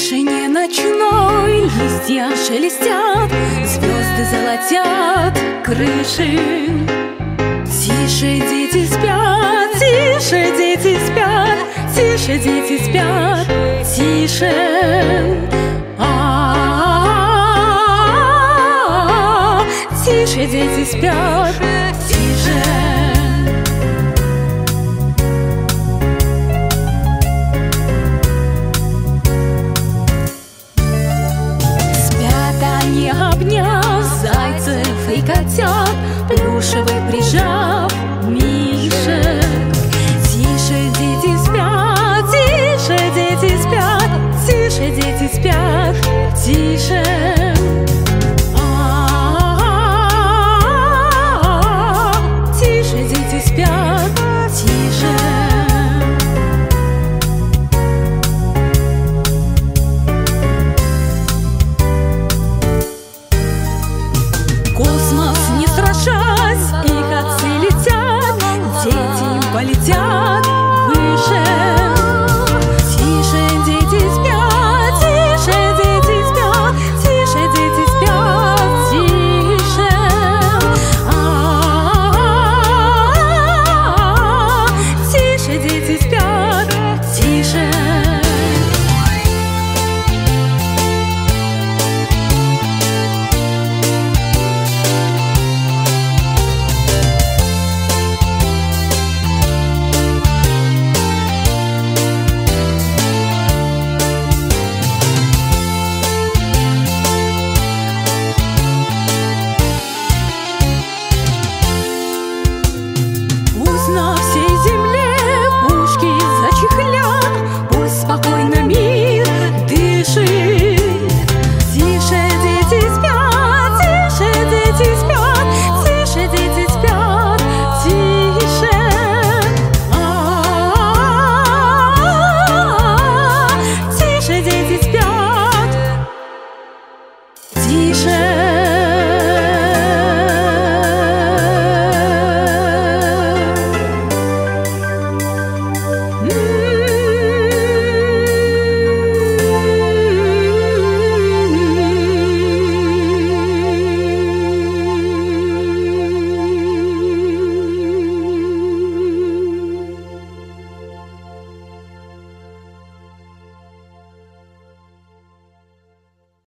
крылья шелестят, звезды золотят крыши. Тише, дети спят, тише, дети спят, тише, дети спят, тише. А-а-а, Тише, дети спят, тише. Они, обняв зайцев и котят, Плюшевый прижав